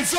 没错